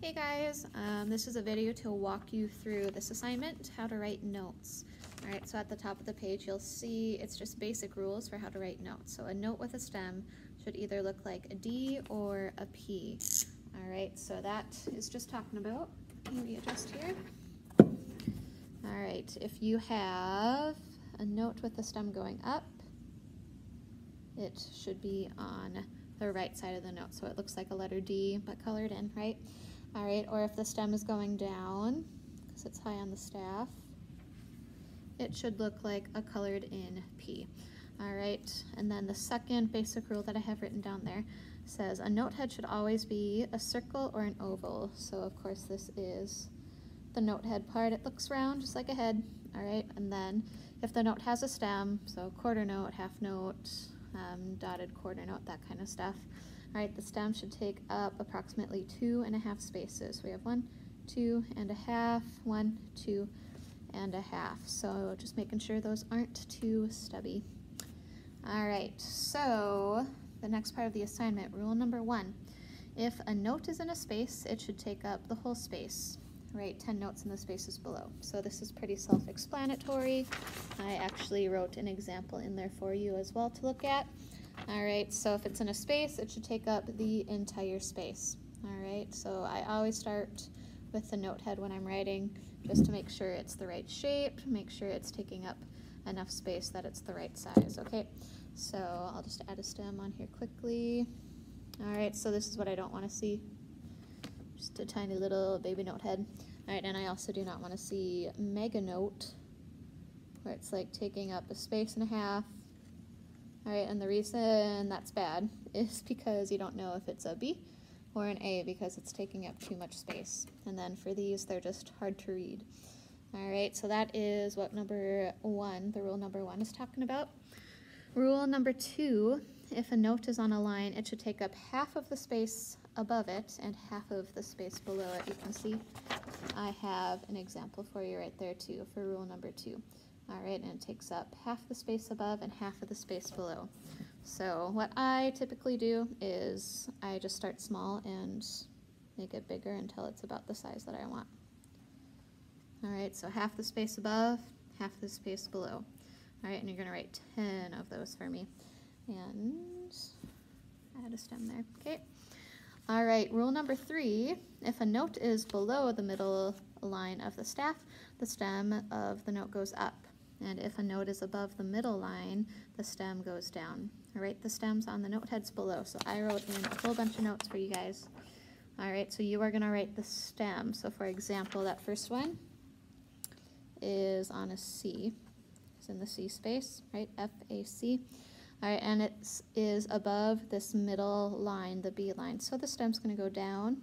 Hey guys, um, this is a video to walk you through this assignment, how to write notes. Alright, so at the top of the page you'll see it's just basic rules for how to write notes. So a note with a stem should either look like a D or a P. Alright, so that is just talking about, let me adjust here. Alright, if you have a note with the stem going up, it should be on the right side of the note. So it looks like a letter D, but colored in, right? All right, or if the stem is going down, because it's high on the staff, it should look like a colored in P. All right, and then the second basic rule that I have written down there says a note head should always be a circle or an oval. So of course this is the note head part. It looks round, just like a head. All right, and then if the note has a stem, so quarter note, half note, um, dotted quarter note, that kind of stuff. All right, the stem should take up approximately two and a half spaces. We have one, two and a half, one, two and a half. So just making sure those aren't too stubby. All right, so the next part of the assignment, rule number one. If a note is in a space, it should take up the whole space. Write, 10 notes in the spaces below. So this is pretty self-explanatory. I actually wrote an example in there for you as well to look at. All right, so if it's in a space, it should take up the entire space. All right, so I always start with the note head when I'm writing, just to make sure it's the right shape, make sure it's taking up enough space that it's the right size, okay? So I'll just add a stem on here quickly. All right, so this is what I don't want to see just a tiny little baby note head. All right, and I also do not want to see mega note, where it's like taking up a space and a half. All right, and the reason that's bad is because you don't know if it's a B or an A because it's taking up too much space. And then for these, they're just hard to read. All right, so that is what number one, the rule number one is talking about. Rule number two, if a note is on a line, it should take up half of the space above it and half of the space below it. You can see I have an example for you right there too for rule number two. All right, and it takes up half the space above and half of the space below. So what I typically do is I just start small and make it bigger until it's about the size that I want. All right, so half the space above, half the space below. All right, and you're gonna write 10 of those for me. And add a stem there, okay? All right, rule number three, if a note is below the middle line of the staff, the stem of the note goes up. And if a note is above the middle line, the stem goes down. All right, the stem's on the note heads below. So I wrote in a whole bunch of notes for you guys. All right, so you are gonna write the stem. So for example, that first one is on a C. It's in the C space, right, F-A-C. All right, and it is is above this middle line, the B line. So the stem's gonna go down.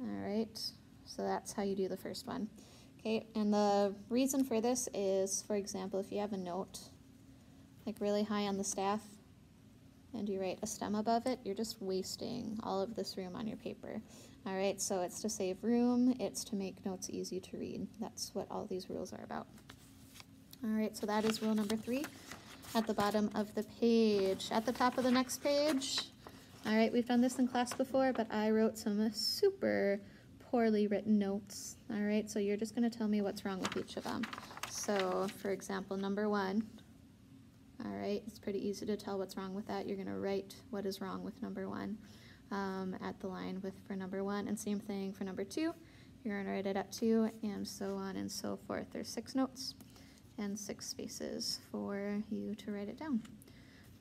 All right, so that's how you do the first one. Okay, and the reason for this is, for example, if you have a note like really high on the staff and you write a stem above it, you're just wasting all of this room on your paper. All right, so it's to save room, it's to make notes easy to read. That's what all these rules are about. All right, so that is rule number three at the bottom of the page. At the top of the next page, all right, we've done this in class before, but I wrote some super poorly written notes. All right, so you're just gonna tell me what's wrong with each of them. So for example, number one, all right, it's pretty easy to tell what's wrong with that. You're gonna write what is wrong with number one um, at the line with for number one, and same thing for number two. You're gonna write it at two, and so on and so forth. There's six notes and six spaces for you to write it down.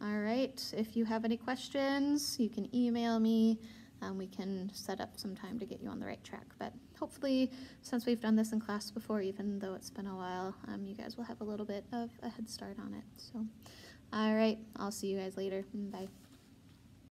All right, if you have any questions, you can email me. Um, we can set up some time to get you on the right track. But hopefully, since we've done this in class before, even though it's been a while, um, you guys will have a little bit of a head start on it. So, all right, I'll see you guys later. Bye.